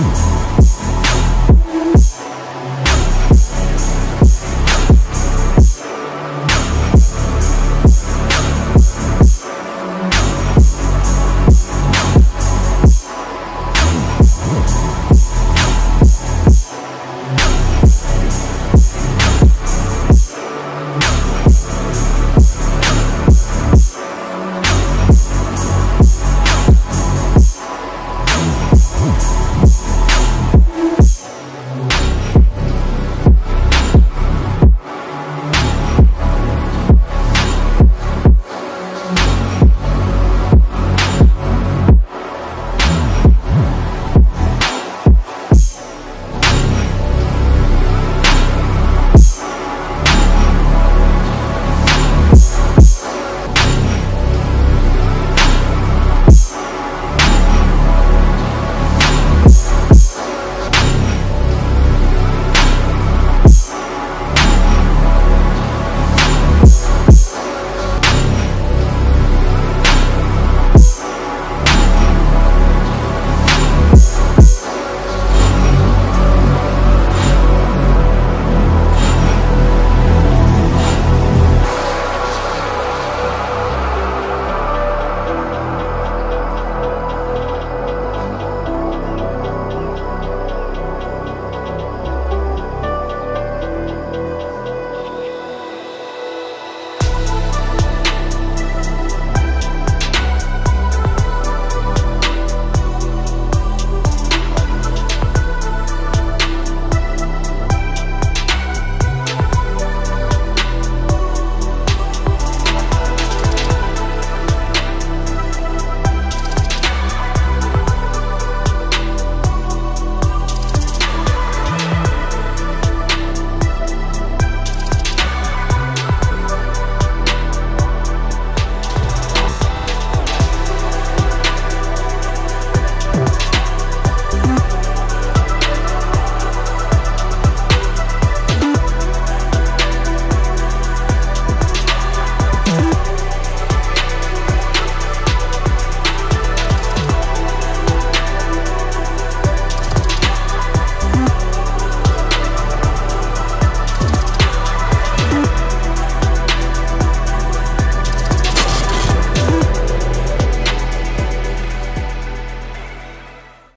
Ooh.